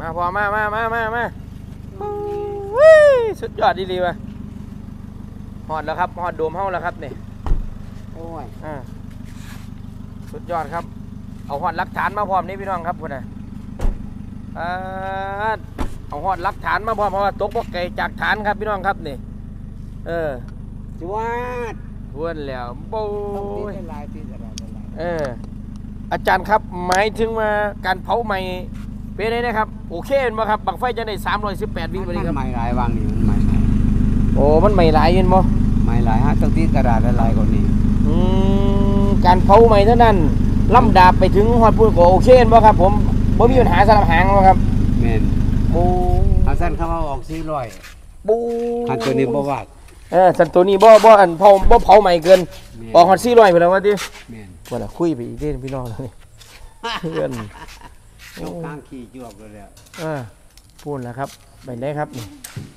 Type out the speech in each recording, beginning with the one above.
มาพอมามามามามาอุ้ยสุดยอดดีดีว่ะฮอดแล้วครับฮอดโดมเฮาแล้วครับนี่โอ้ยอ่าสุดยอดครับ เอาฮอดหลักฐานมาพร้อมนี่พี่น้องครับคุณน่ะอ่าเอาฮอดหลักฐานมาพร้อมเพราะว่าตกบ่ไกลจากฐานครับพี่น้องครับนี่เออจวดทวนแล้วโบ้ต้องตียเป็นลายตีเป็นลายเป็นลายเอออาจารย์ครับหมายถึงว่าการเผาใหม่ เป็นไงนะครับโอเคเห็นไหมครับบังไฟจะได้318วิมัวันนี้ครับนไม่หลายวางนี่มันไม่หลายโอ้มันไม่หลายเห็นบ่ไม่หลายฮะต้องตีกระดาษละลายกว่านี้อืมการเผาใหม่เท่านั้นลำดาบไปถึงฮอดพูดก็โอเคเห็นบ่ครับ ผมบ่มีปัญหาสำหรับหางบ่ครับแม่นโอ้เอาสั้นเข้ามาออกสี่ร้อยปูอันตัวนี้บ่วาดเออสันตัวนี้บ่บ่อันเผาบ่เผาใหม่เกินแม่นออกฮอด400ไปแล้วว่าติแม่นว่าล่ะคุยไปอีกเด้พี่น้องเลยเพื่อน ต้องข้างขี่จวบเลยแล้วเออพูดแล้วครับไปได้ครับนี่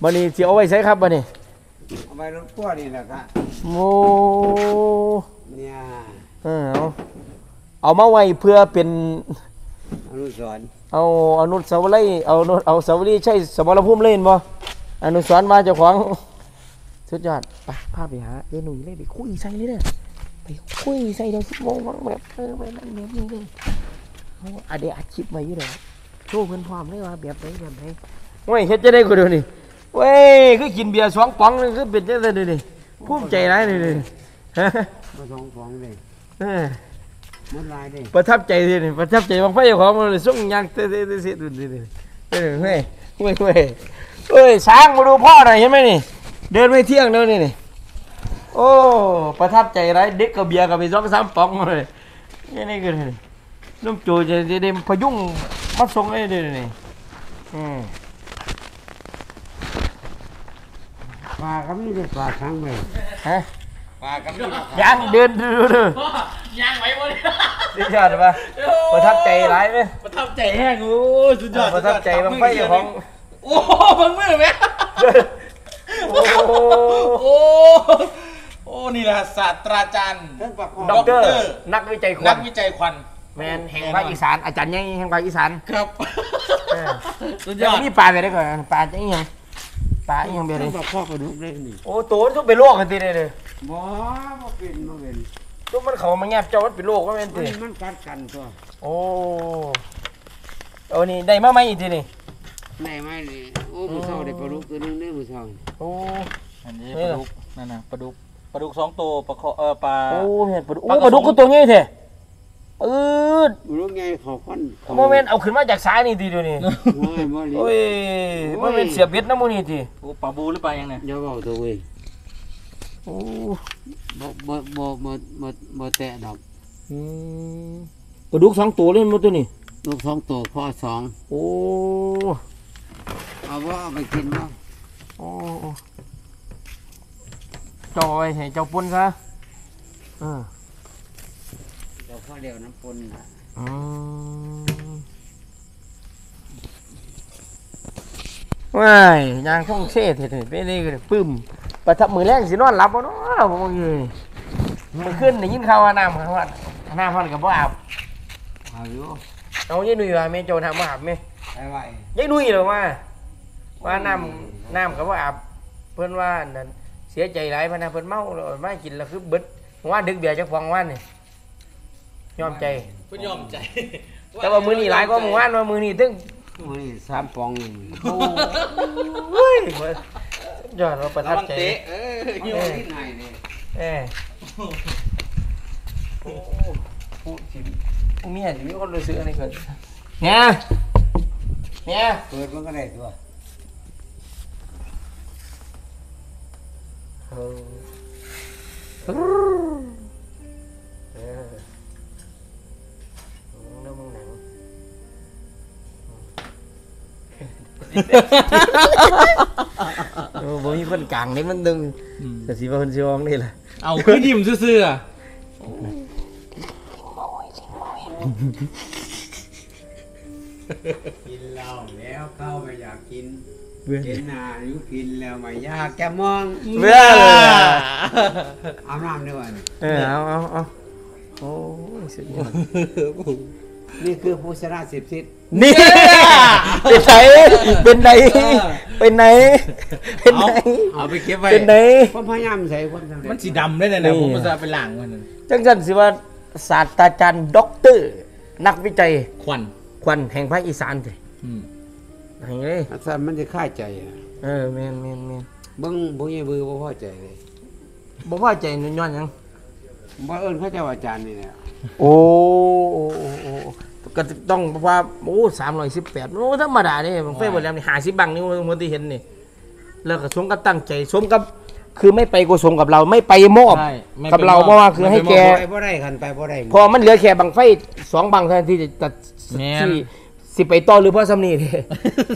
บันนี้สิเอาไว้ใช้ครับบันนี้เอาไปรถพ่วนี่แหละครับโมเนี่ยเออเอาเอามาไว้เพื่อเป็นอนุสรณ์เอาอนุสาวรีย์เอาอนุเอาสาวรีย์ใช่สมรภูมิเล่นบ่อนุสรณ์มาเจ้าของสุดยอดไปพาไปหาเยายหนุ่ยเลยไปคุยใส่เลยเด้อไปคุยใส่เดี๋ยวสิบโมงแบบเออแบบนั้นแบบนี้เลย เอาอะเดี๋ยวอัดคลิปไว้อยู่เด้อโชว์เพื่อนพร้อมเลยว่าแบบไหนแบบไหนโอ้ยเฮ็ดจะได้กูเดูนี่เว้ยคือกินเบียร์สองป๋องนึงคือเป็นจังได๋นี่นี่ภูมิใจหลายนี่นี่ฮะมาสองฟองเลยเออมันลายเลยประทับใจทีนี่ประทับใจบางไฟเจ้าของมันเลยส่งยางเตะเตะเตะเตะดูดิดิเออเฮ้ยเฮ้ยเฮ้ยเฮ้ยช้างมาดูพ่อหน่อยเห็นไหมนี่ เดินไม่เที่ยงแล้วนี่นี่โอ้ประทับใจไรเด็กกับเบียร์กับไปสองสามป๋องมาเลยนี่นี่คือ นี่นุ่มโจจะจะได้พยุงมาส่งไอ้เดี๋ยวนี่อืมปลาก็มีแต่ปลาครั้งเลยฮะปลาก็มีแต่ยางเดินดูดูดูย่างไว้บ่เนี่ยสุดยอดปะประทับใจไรไหมประทับใจแห้งโอ้ยสุดยอดประทับใจบางไฟเจ้าของโอ้โหเบังมือไหมโอ้โหโอ้โอ้นี่แหละศาสตราจารย์เรื่องปลาคอด็อกเตอร์นักวิจัยคนัวักนวิจัยควัน แมนแห่งภาคอีสานอาจารย์ใหญ่แห่งภาคอีสานครับเออสุดยเดี๋ยวอดนี่ปลาไปได้ก่อนปลาจะอีหยังปลาอีหยังเบียร์เรื่เลอยงปลาคอกระดูกเลยนี่โอ้ตัวมันต้องเป็นโรคกันทีเลยเลยบ่บ่เป็นบ่เป็นตัวมันเขามาแงบเจ้ามันเป็นโรคก็เป็นมัทีนมันกัดกันตัวโอ้เอานี่ได้มาไหมอีกทีนี่ไหนไม่นี่โอ้มือเศร้าได้ปลาดุกตัวหนึงเด้อมือเศร้าโอ้อันนี้นี่ปลาเหรอดุกนั่นน่ะปลาดุกปลาดุกสองตัวปลาคอเออปลาโอ้เห็นปลาดุกปลาโอ้กระสงปลาดุกก็ตัวงี้เถอะอืด ปลาดุกไงเขาควันโมเมนต์เอาขึ้นมาจากสายนี่ทีเดียวนี่โอ้ยบ่ลิโอ้ยโมเมนต์เสียบเบ็ดน้ำมูนี่ทีโอ้ปลาบูหรือปลายังไงอย่าเว้าตัวเว้ยโอ้บ่บ่บ่บ่บ่บ่แตะดอกอืมปลาดุกสองตัวเลยมั้งตัวนี้ลูกสองตัวพ่อสองโอ้เอาว่าเอาไปกินบ่โอ้โอ้เจ้าเอาไว้ให้เจ้าปุ่นซะเออ เดี๋ยวพ่อเลี้ยวน้ำปนน่ะอืมว้ายยางท่องเซ่เถิดๆไปเลยก็ได้ปึ้มประทับมือแรกสินอนหลับบ่เนาะผมว่าอยู่มันขึ้นได้ยินข่าวว่าน้ำเขาว่าน้ำเขากับบ่อาบเอาอยู่เอายายหนุ่ยว่าแม่โจทำมาอาบไหมไปไว้ยายหนุ่ยเหรอว่าว่าน้ำน้ำกับบ่อาบเพิ่นว่านั่นเสียใจหลายพะนะเพิ่นเมาแล้วมากินแล้วคือเบิดว่าดึกเบียร์จักฟองวันนี่ ยอมใจ เพื่อนยอมใจแต่ว่ามือนี่หลายก็มือวานว่ามือนี่ถึงมื้อนี้สามปองนี่โอ้ยยอดเราประทัระบวังใจ เตะเออเอาหิวไปที่ไหนนี่เออโอ้ผู้สิผู้เมียสิมีคนรู้สึกอันนี้เกิดเนี่ยเนี่ยเปิดมันก็ได้ตัวเออ โอ้บ่มีคนกลางนี่มันดึงแต่สิว่าคนสิวองนี่แหละเอาขึ้นยิ้มซื่อๆอะกินเหล้าแล้วเข้าไปอยากกินเบื่อกินหนาอยู่กินแล้วไม่อยากแกมองเบื่อเลยอาบน้ำด้วยนี่เออเอาเอาเอาโอ้ยสุดยอด นี่คือผู้ชนะสิบทิศ นี่เป็นใส่เป็นไหนเป็นไหนเป็นไหนเอาไปเก็บไว้เป็นไหนความพยายามใส่ความสำเร็จมันสีดำได้เลยนี่นะผมมันจะไปล้างมันจังสันสิว่าศาสตราจารย์ด็อกเตอร์ นักวิจัยควันควันแห่งภาคอีสานสิอืมแห่งเลยอาจารย์มันจะค่ายใจอะเออแมนแมนแมนเบิ่งบ่ยังเบื่อบ่พอใจเลยบ่พอใจนย้อนหยังบ่เอิ้นเขาเจ้าอาจารย์นี่แหละ โอ้โอ้โอ้โอ้ก็ต้องว่าโอ้สามร้อยสิบแปดโอ้ธรรมดาเนี่ยบางเฟ้บนแล้วนี่หาสิบังนี่มันที่เห็นนี่แล้วก็สมกับตั้งใจสมกับคือไม่ไปกุศลกับเราไม่ไปมอบใช่ไม่กับเราเพราะว่าคือให้แกไปบ่ได้คันไปบ่ได้พอมันเหลือแค่บังไฟสองบังเท่านั้นที่จะตัดที่สิไปต่อหรือเพราะสำนีที่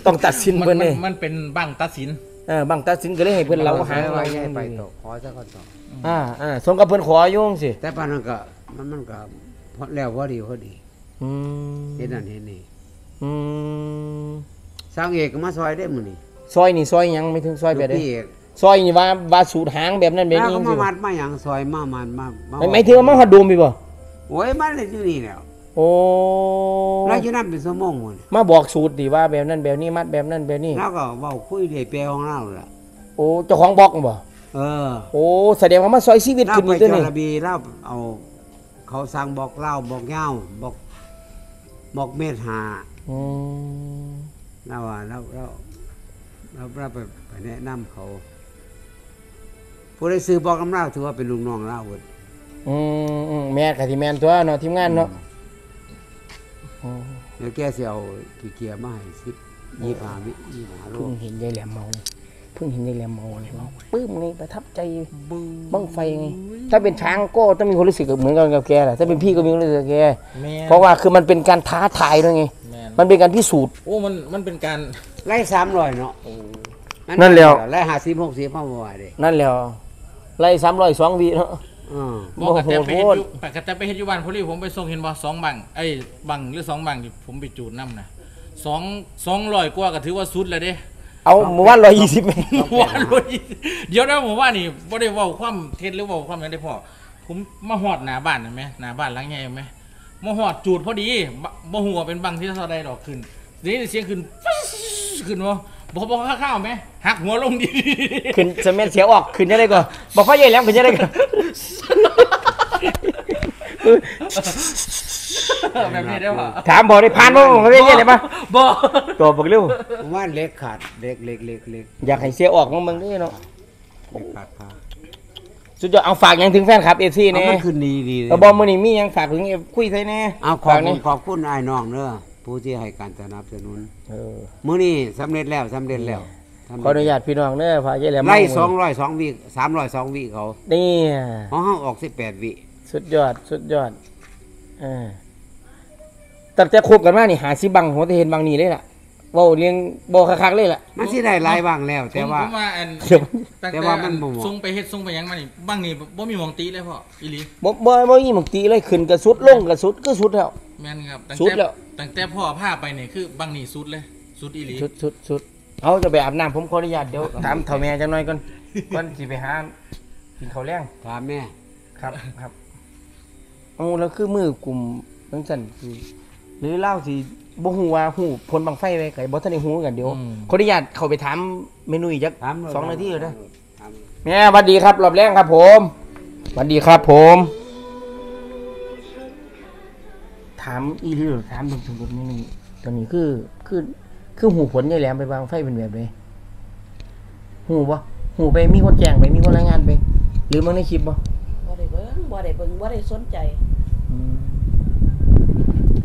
ต้องตัดสินเพิ่นมันนี่มันเป็นบังตัดสินเออบังตัดสินก็เลยให้เพิ่อนเราหาไว้ให้ไปต่อขอซะก่อนต่ออ่าอ่าสมกับเพิ่อนขอโยงสิแต่ปานนั้นก็ มันมันก็พอแล้วพอดีพอดีอืมเห็นนั่นเห็นนี่อืมสร้างเอกก็มาซอยได้มื้อนี้ซอยนี่ซอยหยังไม่ถึงซอยแบบลูใดกพี่เอกซอยนี่ว่าว่าสูตรหางแบบนั้นแบบแล้วนี้ก็สิมามัดมาหยังซอยมามันมามาไม่ไม่ถือว่ามันหัดดูมอีบ่โอ้ยมันเลยอยู่นี่แล้วโอ้แล้วอยู่นั่นเป็นชั่วโมงหมดมาบอกสูตรดิว่าแบบนั้นแบบนี้มัดแบบนั้นแบบนี้แล้วก็เว้าคุยเรื่อยเปรของเราล่ะโอ้เจ้าของบอกบ่เออ โอ้แสดงว่ามาซอยชีวิตเราขึ้นไปนี่ตัวจอนี้ระบีเราเอา เขาสั่งบอกเล่าบอกเหย้าบอกบอกเมธหาอืมเราว่าเราเราเราเราไปไปแนะนำเขาผู้ได้ซื้อบอกกำเล่าถือว่าเป็นลุงน้องเล่าเว้ยอืมอืมแม่กับที่แม่นตัวเนาะทีมงานเนาะอืมเดี๋ยวแกสิเอากี่เกียร์มาให้สิบยี่ห้าวิยี่ห้าโลเพิ่งเห็นยายแหลมเมา เพิ่งเห็นยายแหลมเมาเลยปึ้มนี่ประทับใจบ้างไฟไง ถ้าเป็นช้างก็ต้องมีความรู้สึกเหมือนกันกับแกแหละถ้าเป็นพี่ก็มีความรู้สึกกับแกแม่นเพราะว่าคือมันเป็นการท้าทายด้วยไงแม่นมันเป็นการพิสูจน์โอ้มันมันเป็นการไล่สามร้อยเนาะนั่นแหละไล่หาสิบหกสิบเข้ามาไหวเลยนั่นแหละไล่สามร้อยสองวิเนาะอือบอกกับแต่ไปเฮ็ดโอ้โหอยู่ปกติไปเฮ็ดอยู่บ้านพอดีผมไปส่งเห็นบ่สองบังไอ้ยบังหรือสองบังที่ผมไปจูดน้ำนะสองสองร้อยกว่าก็ถือว่าสุดแล้วเด้ เอาหมู่บ้านร้อยยี่สิบว่าร้อยเดี๋ยวนะผมว่านี่บ่ได้เว้าความเท็จหรือเว้าความหยังได้พ่อผมมาฮอดหน้าบ้านเห็นไหมหน้าบ้านหลังใหญ่เห็นไหมมาฮอดจูดพอดีบบ่ฮู้ว่าเป็นบังที่เท่าใดดอกขึ้นนี่เสียงขึ้นขึ้นบ่บ่บ่ข้าวๆไหมหักหัวลงดีขึ้นสเมนเสียออกขึ้นยังไงก่อนบอกพ่อใหญ่แหลมขึ้นยังไงก่อน แบบนี้ได้ป่ะถามบอกได้ผ่านบ่พ่อใหญ่เลยปะบ่ตัวบอกเร็วผมว่าเล็กขาดเล็กเล็กเล็กเล็กอยากให้เสียออกของมึงด้วยเนาะเล็กขาดขาดสุดยอดเอาฝากหยังถึงแฟนคลับเอฟซีเอาเนี่ยมันขึ้นดีดีเลยเอาบอมมือนี่มีหยังฝากถึง F คุยไทยแน่เอาขอบฝากคุนี่ณขอบคุณไอ้น้องเด้อผู้ที่ให้การสนับสนุนเออมื้อนี้สำเร็จแล้วสำเร็จแล้วขออนุญาตพี่น้องเด้อพาใหญ่แหลมไล่มาสองร้อยสองวิสามร้อยสองวิเขานี่ของห้องออกสิบแปดวิสุดยอดสุดยอดเออ ตั้งแต่คบกันมานี่หาสิบังหัวแต่เห็นบังนี่เลยล่ะเว้าเลี้ยงบ่คักๆเลยล่ะ มันสิได้หลายบ้างแล้ว แต่ว่า ผมว่าอันเดี๋ยว ตั้งแต่ว่ามันบ่อัเหมาะส่งไปเฮ็ดส่งไปหยังมานี่บางนี่บ่มีหมองตีเลยพ่ออีหลีบ่บ่บ่มีหมองตีเลยขึ้นกระสุดลงกระสุดก็สุดแล้ว แม่นครับตั้งสุดแต่แล้ว ตั้งแต่พ่อพาไปนี่คือบางนี่สุดเลย สุดอีหลีสุดสุดสุดเอาจะไปอาบน้ำผมขออนุญาตเดี๋ยวถามเถ่าแม่จังหน่อยก่อนก่อนสิไปหากินข้าวแรงถามแม่ ครับครับเอาแล้วคือมือกลุ่มจังซั่นคือ หรือเล่าสิบ่ฮู้ว่าฮู้ผลบังไฟไว้ไกบ่ทันได้ฮู้กันเดี๋ยวขออนุญาตเข้าไปถามเมนูอีกจักถามเลยสองนาทีเลยนะ ถามแม่สวัสดีครับรอบแรกครับผมสวัสดีครับผม ถามอีหลีหรือถามตรงๆนี่ตอนนี้คือ คือ คือหูผลยายแหลมไปวางไฟเป็นแบบไหนหูปะหูไปมีคนแจ้งไปมีคนรายงานไป หรือมันในคลิปปะบ่ได้เบิ่งบ่ได้เบิ่งบ่ได้สนใจอืม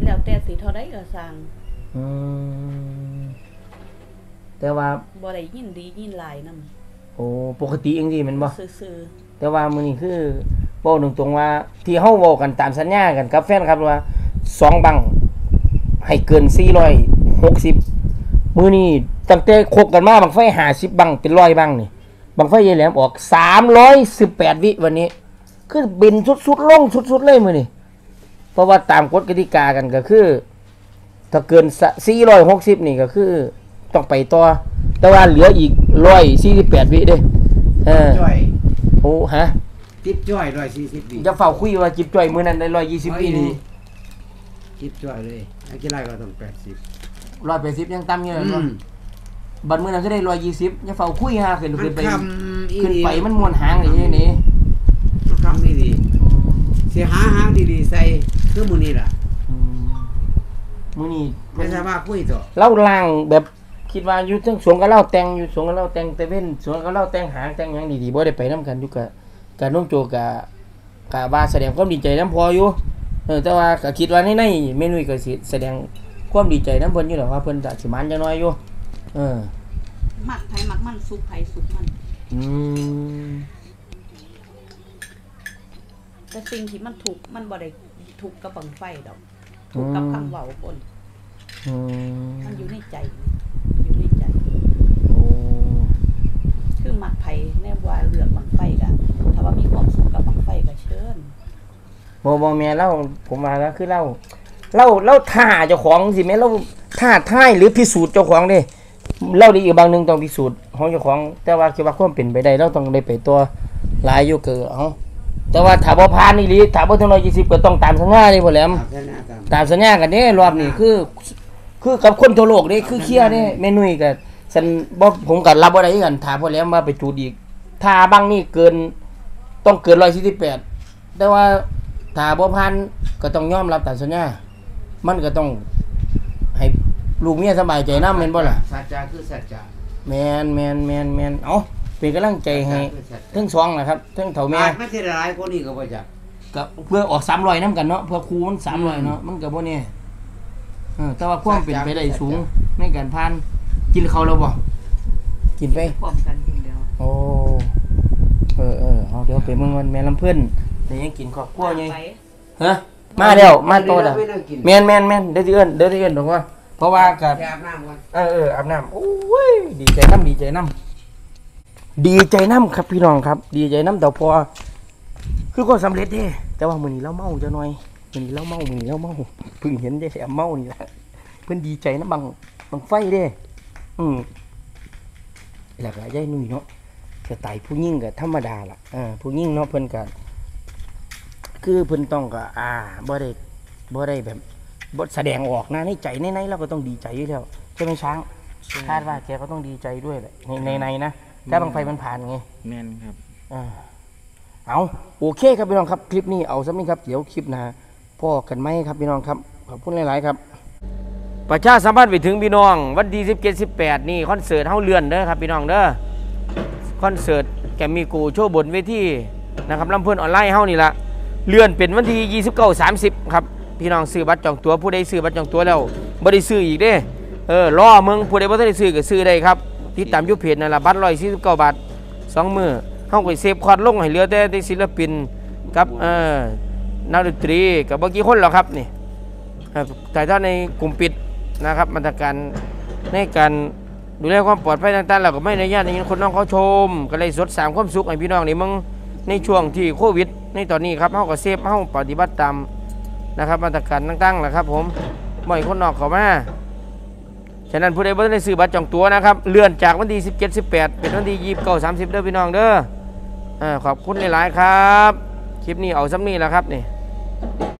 แล้วแต่สิเท่าใดก็สร้างอืมแต่ว่าบ่ได้ยินดียินหลายนำโอ้ปกติเองดีแมันบ่ซื่อแต่ว่ามื้อนี้คือเว้าตรงๆว่า ที่เฮาเว้ากันตามสัญญากันกับแฟนครับว่าสองบังให้เกิน 460 มื้อนี้ตั้งแต่คบกันมาบังไฟ50บังเป็นร้อยบังนี่บังไฟยายแหลมออก 318 วิวันนี้ คือบินสุดๆลงสุดๆเลยมื้อนี้เพ ราะว่าตามกฎกติกากันก็คือ ถ้าเกิน 460 นี่ก็คือ ต้องไปต่อ แต่ว่าเหลืออีก148วิเด้เออจ้อยโอ้ฮะจิ๊บจ้อยร้อยสี่สิบวิอย่าเฝ้าคุยว่าจิบจ่อยมื้อนั้นได้120วินี่จิ๊บจ้อยเลยไอ้กีฬาก็ต้องแปดสิบร้อยแปดสิบยังต่ำอยู่เลยอืเนาะมบัดมื้อนั้นก็ได้ร้อยยี่สิบยังเฝ้าคุยหาขึ้นมันขึ้นไปคำอีขึ้นหลีไปมันมวนหางอย่างนี้นี่มันคำอีหลีสิหาหางดีๆใส่ คือมื้อนี้ล่ะอืมมื้อนี้ไม่สามารถคุยต่อเล่าล่างแบบคิดว่าอยู่ทั้งสวนกับเล่าแต่งอยู่สวนกับเล่าแต่งแต่เว้นสวนกับเล่าแต่งหางแต่งหยังดีๆบ่ได้ไปนํกันอยู่กับกับน้องโจกับกับว่าแสดงความดีใจนํพออยู่เออแต่ว่าก็คิดว่าในในเมนูก็สิแสดงความดีใจนํเพิ่นอยู่ดอกว่าเพิ่นก็สิมันจังน้อยอยู่เออมักไผมักมันสุกไผสุกมัน อืมแต่สิ่งที่มันถูกมันบ่ได้ ถูกกับบังไฟดอกถูกกับคำเว้าคนอืมมันอยู่ในใจ อยู่ในใจโอ้คือมักไผแน่ว่าเลือกบังไฟก็ถ้าว่ามีความสุขกับบังไฟก็เชิญบ่บ่แม่เล่าผมว่าก็คือเล่าเล่าเล่าท่าเจ้าของสิแม่เล่าท่าท่ายหรือพิสูจน์เจ้าของเด้เล่าดีอีกบางหนึงต้องพิสูจน์ของเจ้าของ แต่ว่าคิดว่าความเป็นไปได้เราต้องได้ไปตัวหลายอยู่เกินเอา แต่ว่าถ้าบ่ผ่านนี่หลีถ้าบ่ถึง120ก็ต้องตามสัญญานี่พ่อแหลมครับแค่นั้นตามตามสัญญากันเด้รอบนี้คือ คือกับคนทั่วโลกเด้คือเคลียร์เด้แม่นุ่ยก็สันบ่ผมก็รับบ่ได้คือกันถ้าพ่อแหลมว่าไปจูดอีกถ้าบางนี่เกินต้องเกิน148แต่ว่าถ้าบ่ผ่านก็ต้องยอมรับตามสัญญา มันก็ต้อง ให้ลูกเมียสบายใจนำแม่นบ่ล่ะ สัจจะคือสัจจะแม่นแม่นแม่นแม่นเอ้า เป็นกำลังใจให้คือสัจจะทั้งสองนะครับทั้งเฒ่าแม่อาจไม่ใช่หลายคนนี่ก็บ่จักก็เพื่อออก300นำกันเนาะเพื่อครูมัน300เนาะมันก็บ่แน่เออแต่ว่าความเป็นไปได้สูงในการผ่าน กินข้าวแล้วบ่กินไปพร้อมกันทีเดียวโอ้เออเออเอาเดี๋ยวไปเมืองวันแม่ลำเพิ่นแต่ยังกินข้าวคั่วไงไปฮะมาแล้วมาโตแล้แล้ววไม่นั่งกินแม่นแม่นแม่นเดี๋ยวที่เอิ้นเดี๋ยวที่เอิ้นตรงว่าเพราะว่ากับไปอาบน้ำก่อนเออเอออาบน้ำโอ้ยดีใจน้ำดีใจน้ำ ดีใจน้ำครับพี่น้องครับ ดีใจน้ำแต่พอ คือก็สำเร็จเด้แต่ว่ามื้อนี้เราเมาจะหน่อยมื้อนี้เราเมามื้อนี้เราเมาเพิ่งเห็นได้แสบเมานี่แหละเพิ่นดีใจน้ำบังบังไฟเด้อืมแล้วก็ยายนุ่ยเนาะสไตล์ผู้หญิงก็ธรรมดาล่ะอ่าผู้หญิงเนาะเพิ่นก็คือเพิ่นต้องก็อ่าบ่ได้บ่ได้แบบบ่แสดงออกนะในใจในในเราก็ต้องดีใจอยู่แล้วใช่ไหมช้างคาดว่าแกก็ต้องดีใจด้วยแหละในในในนะ ถ้าบางไฟมันผ่านไงแม่นครับอ่าเอาโอเคครับพี่น้องครับคลิปนี้เอาซะนี้ครับเดี๋ยวคลิปหน้าพบกันใหม่ครับพี่น้องครับขอบคุณหลายๆครับ ประชาสัมพันธ์ไปถึงพี่น้อง วันที่17 18 นี่คอนเสิร์ตเฮาเลื่อนเด้อครับพี่น้องเด้อคอนเสิร์ตแกมมีกูโชว์บนเวทีนะครับลำเพื่อนออนไลน์เฮานี่ละเลื่อนเป็นวันที่29 30 ครับพี่น้องซื้อบัตรจองตั๋วผู้ใดซื้อบัตรจองตั๋วแล้วบ่ได้ซื้ออีกเด้เออรอเมืองผู้ใดบ่ทันได้ซื้อก็ซื้อได้ครับ ติดตามยู่เพจนั่นละบัตร149บาทสองมื้อเฮาก็เซฟคอร์ดลงให้เหลือแต่ที่ศิลปินกับเอ่อนักดนตรีกับบ่อกี่คนหรอครับนี่เอ่อแต่ถ้าในกลุ่มปิดนะครับมาตรการในการดูแลความปลอดภัยต่างๆเราก็ไม่อนุญาตให้คนน้องเขาชม ก็เลยสดสามความสุขให้พี่น้องในเมืองในช่วงที่โควิด ในตอนนี้ครับเฮาก็เซฟเฮาปฏิบัติตามนะครับมาตรการต่างๆแหละครับ ผมบ่อยคนนอกเขามา ฉะนั้นผู้ใดบ่ได้ซื้อบัตรจองตั๋วนะครับ เลื่อนจากวันที่17 18 เป็นวันที่29 30 เด้อพี่น้องเด้ออ่าขอบคุณหลายๆครับ คลิปนี้เอาซ้ำนี่แล้วครับนี่